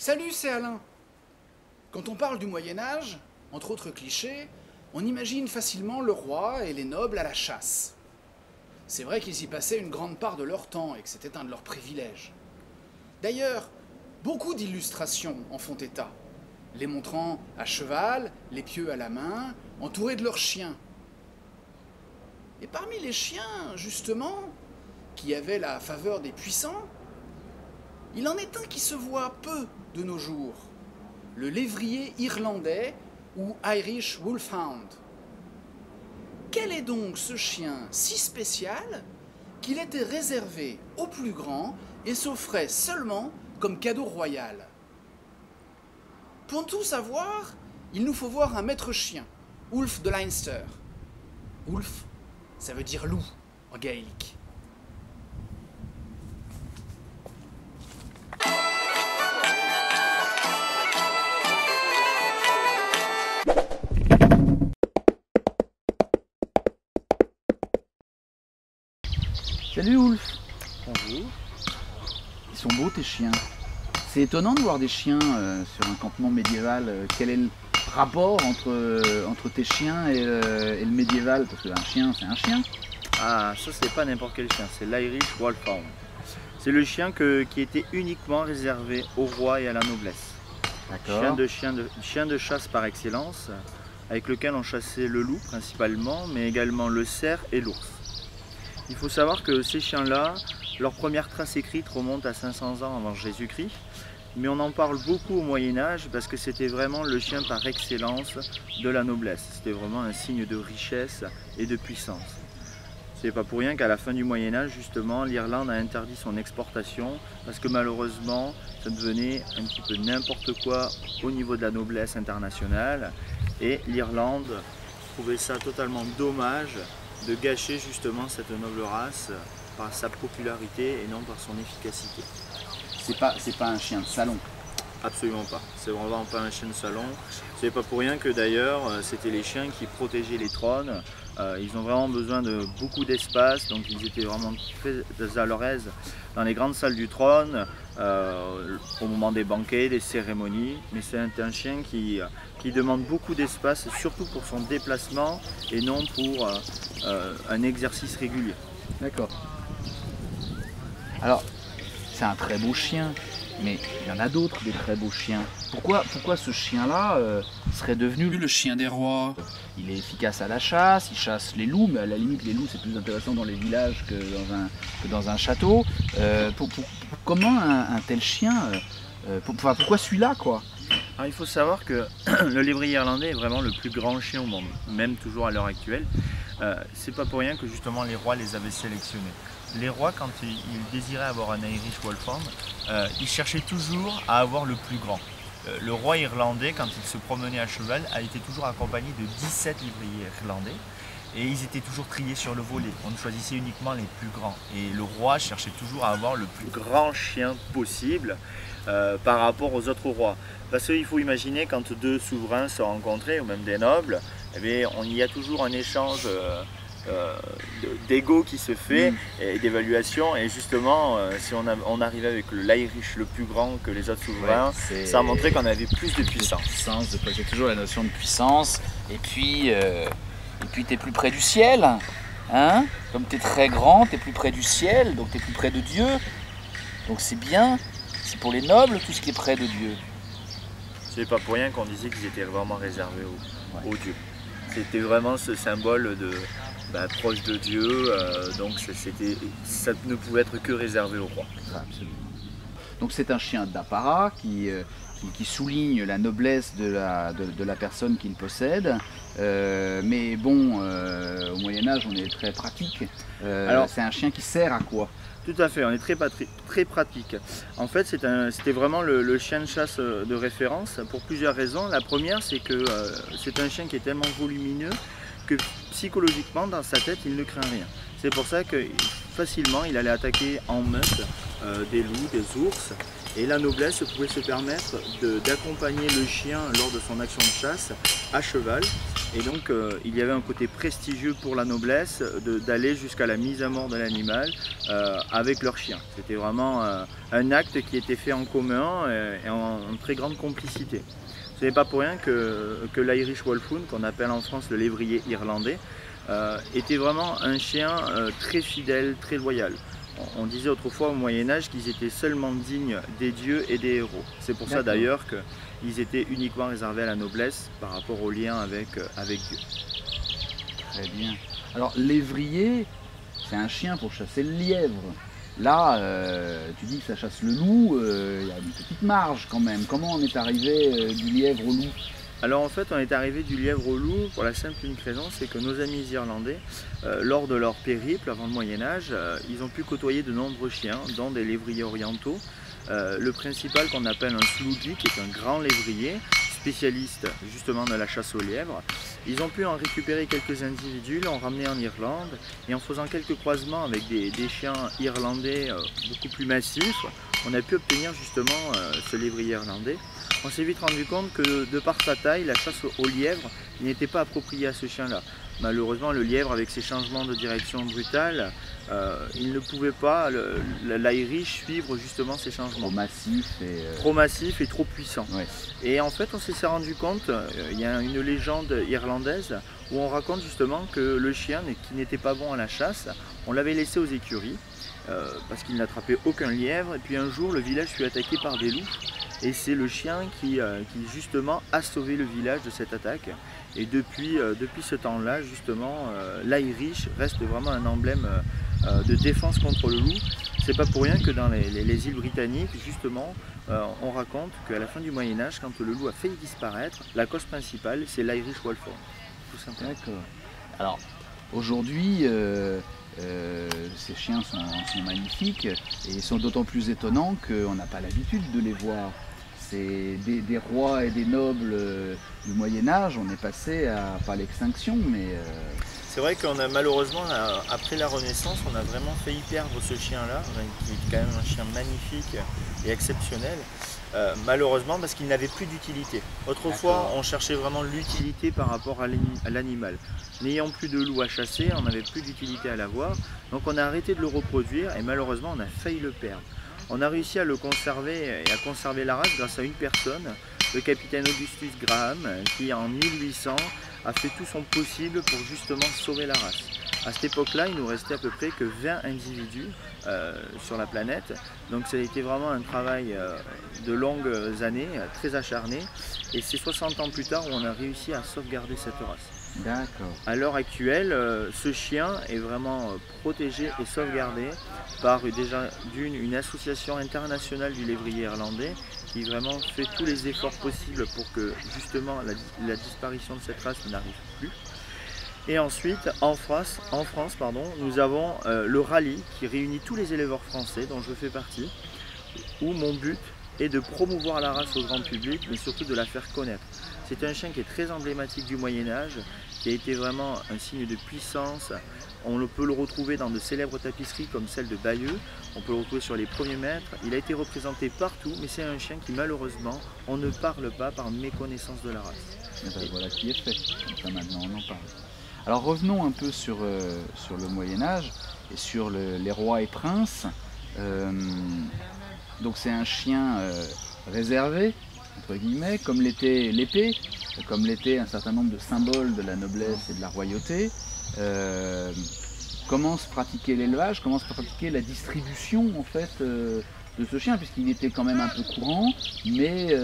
Salut, c'est Alain. Quand on parle du Moyen Âge, entre autres clichés, on imagine facilement le roi et les nobles à la chasse. C'est vrai qu'ils y passaient une grande part de leur temps et que c'était un de leurs privilèges. D'ailleurs, beaucoup d'illustrations en font état, les montrant à cheval, les pieux à la main, entourés de leurs chiens. Et parmi les chiens, justement, qui avaient la faveur des puissants, il en est un qui se voit peu de nos jours, le lévrier irlandais ou Irish Wolfhound. Quel est donc ce chien si spécial qu'il était réservé aux plus grands et s'offrait seulement comme cadeau royal? Pour tout savoir, il nous faut voir un maître chien, Ulf de Leinster. Ulf, ça veut dire loup en gaélique. Salut Ulf Bonjour. Ils sont beaux tes chiens. C'est étonnant de voir des chiens euh, sur un campement médiéval. Euh, quel est le rapport entre, euh, entre tes chiens et, euh, et le médiéval? Parce qu'un chien, c'est un chien. Ah, ça c'est pas n'importe quel chien, c'est l'Irish Wolfhound. C'est le chien que- qui était uniquement réservé au roi et à la noblesse. Chien de, chien, de, chien de chasse par excellence, avec lequel on chassait le loup principalement, mais également le cerf et l'ours. Il faut savoir que ces chiens-là, leur première trace écrite remonte à 500 ans avant Jésus-Christ, mais on en parle beaucoup au Moyen Âge parce que c'était vraiment le chien par excellence de la noblesse. C'était vraiment un signe de richesse et de puissance. C'est pas pour rien qu'à la fin du Moyen Âge, justement, l'Irlande a interdit son exportation parce que malheureusement, ça devenait un petit peu n'importe quoi au niveau de la noblesse internationale et l'Irlande trouvait ça totalement dommage de gâcher justement cette noble race par sa popularité et non par son efficacité. C'est pas, pas un chien de salon. Absolument pas. C'est vraiment pas un chien de salon. C'est pas pour rien que d'ailleurs euh, c'était les chiens qui protégeaient les trônes. Euh, ils ont vraiment besoin de beaucoup d'espace, donc ils étaient vraiment très à leur aise dans les grandes salles du trône, euh, au moment des banquets, des cérémonies. Mais c'est un, chien qui, qui demande beaucoup d'espace, surtout pour son déplacement et non pour un exercice régulier. D'accord. Alors, c'est un très beau chien, mais il y en a d'autres des très beaux chiens. Pourquoi, pourquoi ce chien-là euh, serait devenu le chien des rois Il est efficace à la chasse, il chasse les loups, mais à la limite, les loups, c'est plus intéressant dans les villages que dans un, que dans un château. Euh, pour- pour- comment un, un tel chien euh, pour- Pourquoi celui-là, quoi? Alors, il faut savoir que le lévrier irlandais est vraiment le plus grand chien au monde, même toujours à l'heure actuelle. Euh, c'est pas pour rien que justement les rois les avaient sélectionnés. Les rois, quand ils, désiraient avoir un Irish Wolfhound, euh, ils cherchaient toujours à avoir le plus grand. Euh, le roi irlandais, quand il se promenait à cheval, a été toujours accompagné de 17 lévriers irlandais. Et ils étaient toujours triés sur le volet. On choisissait uniquement les plus grands. Et le roi cherchait toujours à avoir le plus grand chien possible euh, par rapport aux autres rois. Parce qu'il faut imaginer quand deux souverains se rencontraient, ou même des nobles, eh on y a toujours un échange d'ego qui se fait et d'évaluation. Et justement, euh, si on, a- on arrivait avec l'Irish le plus grand que les autres souverains, ça a montré qu'on avait plus de puissance. puissance, de- j'ai toujours la notion de puissance. Et puis, euh, et puis t'es plus près du ciel, hein Comme t'es très grand, t'es plus près du ciel, donc t'es plus près de Dieu. Donc c'est bien. C'est pour les nobles tout ce qui est près de Dieu. C'est pas pour rien qu'on disait qu'ils étaient vraiment réservés aux, aux dieux. C'était vraiment ce symbole de bah, proche de Dieu, euh, donc c'était, ça ne pouvait être que réservé rois. Absolument. Donc c'est un chien d'apparat qui, euh, qui, qui souligne la noblesse de la, de, de la personne qu'il possède. Euh, mais bon, au Moyen Âge, on est très pratique. Alors- c'est un chien qui sert à quoi? Tout à fait, on est très, pratique. En fait, c'était vraiment le, le chien de chasse de référence pour plusieurs raisons. La première, c'est que euh, c'est un chien qui est tellement volumineux que psychologiquement, dans sa tête, il ne craint rien. C'est pour ça que facilement, il allait attaquer en meute euh, des loups, des ours. Et la noblesse pouvait se permettre d'accompagner le chien lors de son action de chasse à cheval Et donc euh, il y avait un côté prestigieux pour la noblesse d'aller jusqu'à la mise à mort de l'animal euh, avec leur chien. C'était vraiment un acte qui était fait en commun et en, très grande complicité. Ce n'est pas pour rien que, que l'Irish Wolfhound, qu'on appelle en France le lévrier irlandais, était vraiment un chien très fidèle, très loyal. On disait autrefois au Moyen Âge qu'ils étaient seulement dignes des dieux et des héros. C'est pour ça d'ailleurs que ils étaient uniquement réservés à la noblesse par rapport au lien avec, euh, avec Dieu. Très bien. Alors l'évrier, c'est un chien pour chasser le lièvre. Là, euh, tu dis que ça chasse le loup, euh, il y a une petite marge quand même. Comment on est arrivé du lièvre au loup? Alors en fait on est arrivé du lièvre au loup pour la simple unique raison c'est que nos amis irlandais lors de leur périple avant le Moyen Âge ils ont pu côtoyer de nombreux chiens dont des lévriers orientaux euh, le principal qu'on appelle un sloogie, qui est un grand lévrier, spécialiste justement de la chasse aux lièvres. Ils ont pu en récupérer quelques individus, l'ont ramené en Irlande et en faisant quelques croisements avec des, chiens irlandais euh, beaucoup plus massifs, on a pu obtenir justement euh, ce lévrier irlandais. On s'est vite rendu compte que de par sa taille, la chasse aux lièvres n'était pas appropriée à ce chien-là. Malheureusement, le lièvre, avec ses changements de direction brutales, euh, il ne pouvait pas, l'Irish, suivre justement ces changements. Trop massif et... Euh, trop massif et trop puissant. Et en fait, on s'est rendu compte, euh, il y a une légende irlandaise où on raconte justement que le chien, qui n'était pas bon à la chasse, on l'avait laissé aux écuries parce qu'il n'attrapait aucun lièvre. Et puis un jour, le village fut attaqué par des loups. Et c'est le chien qui, qui, justement a sauvé le village de cette attaque. Et depuis, euh, depuis ce temps-là, justement, euh, l'Irish reste vraiment un emblème euh, de défense contre le loup. C'est pas pour rien que dans les, îles britanniques, justement, on raconte qu'à la fin du Moyen Âge, quand le loup a failli disparaître, la cause principale, c'est l'Irish Wolfhound, tout simplement. D'accord. Alors, aujourd'hui, ces chiens sont, sont, magnifiques et sont d'autant plus étonnants qu'on n'a pas l'habitude de les voir c'est des, rois et des nobles euh, du Moyen Âge, on est passé à pas l'extinction, mais... Euh, c'est vrai qu'on a malheureusement, après la Renaissance, on a vraiment failli perdre ce chien-là, qui est quand même un chien magnifique et exceptionnel. Euh, malheureusement parce qu'il n'avait plus d'utilité. Autrefois, on cherchait vraiment l'utilité par rapport à l'animal. N'ayant plus de loup à chasser, on n'avait plus d'utilité à l'avoir, donc on a arrêté de le reproduire et malheureusement on a failli le perdre. On a réussi à le conserver et à conserver la race grâce à une personne, le capitaine Augustus Graham, qui en 1800 a fait tout son possible pour justement sauver la race. À cette époque-là, il nous restait à peu près que 20 individus euh, sur la planète. Donc ça a été vraiment un travail euh, de longues années, euh, très acharné. Et c'est 60 ans plus tard où on a réussi à sauvegarder cette race. D'accord. À l'heure actuelle, euh, ce chien est vraiment protégé et sauvegardé par déjà d'une une association internationale du lévrier irlandais qui vraiment fait tous les efforts possibles pour que justement la, disparition de cette race n'arrive plus. Et ensuite, en France, en France pardon, nous avons euh, le rallye qui réunit tous les éleveurs français dont je fais partie, où mon but est de promouvoir la race au grand public, mais surtout de la faire connaître. C'est un chien qui est très emblématique du Moyen Âge, qui a été vraiment un signe de puissance. On peut le retrouver dans de célèbres tapisseries comme celle de Bayeux, on peut le retrouver sur les premiers mètres. Il a été représenté partout, mais c'est un chien qui malheureusement, on ne parle pas par méconnaissance de la race. Et ben, voilà qui est fait, maintenant on en parle. Alors revenons un peu sur, euh, sur le Moyen Âge et sur les rois et princes. Euh, donc c'est un chien euh, réservé, guillemets, comme l'était l'épée, comme l'était un certain nombre de symboles de la noblesse et de la royauté. Comment se pratiquait l'élevage, comment se pratiquait la distribution en fait de ce chien, puisqu'il était quand même un peu courant, mais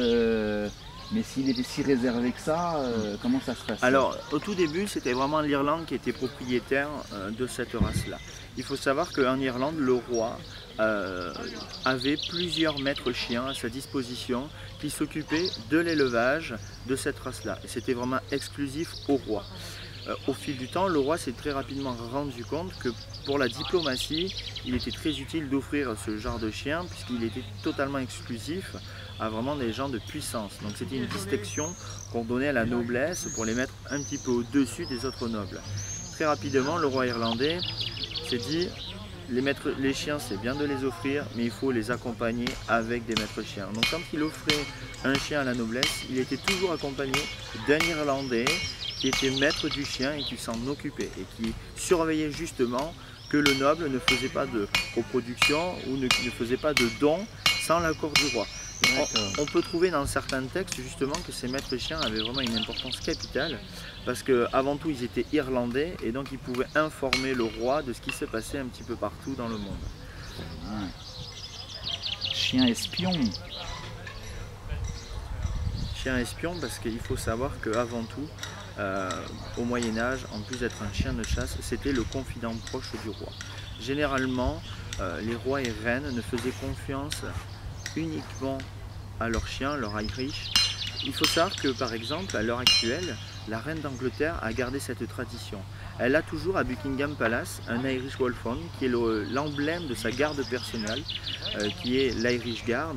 mais s'il était si réservé que ça, comment ça se passe Alors, au tout début, c'était vraiment l'Irlande qui était propriétaire de cette race-là. Il faut savoir qu'en Irlande, le roi euh, avait plusieurs maîtres chiens à sa disposition qui s'occupaient de l'élevage de cette race-là. Et c'était vraiment exclusif au roi. Euh, au fil du temps, le roi s'est très rapidement rendu compte que pour la diplomatie, il était très utile d'offrir ce genre de chien puisqu'il était totalement exclusif à vraiment des gens de puissance. Donc c'était une distinction qu'on donnait à la noblesse pour les mettre un petit peu au-dessus des autres nobles. Très rapidement, le roi irlandais s'est dit les, les chiens, c'est bien de les offrir, mais il faut les accompagner avec des maîtres chiens. Donc quand il offrait un chien à la noblesse, il était toujours accompagné d'un Irlandais qui était maître du chien et qui s'en occupait et qui surveillait justement que le noble ne faisait pas de reproduction ou ne, faisait pas de dons sans l'accord du roi. On, peut trouver dans certains textes justement que ces maîtres chiens avaient vraiment une importance capitale parce qu'avant tout ils étaient irlandais et donc ils pouvaient informer le roi de ce qui se passait un petit peu partout dans le monde. Chien espion. Chien espion parce qu'il faut savoir qu'avant tout, euh, au Moyen Âge, en plus d'être un chien de chasse, c'était le confident proche du roi. Généralement, euh, les rois et reines ne faisaient confiance uniquement à leurs chiens, leur Irish. Il faut savoir que par exemple, à l'heure actuelle, la reine d'Angleterre a gardé cette tradition. Elle a toujours à Buckingham Palace un Irish Wolfhound qui est l'emblème de sa garde personnelle, euh, qui est l'Irish Guard.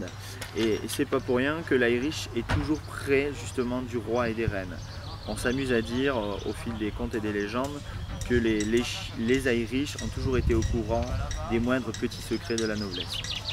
Et c'est pas pour rien que l'Irish est toujours près justement du roi et des reines. On s'amuse à dire euh, au fil des contes et des légendes que les, les, les Irish ont toujours été au courant des moindres petits secrets de la noblesse.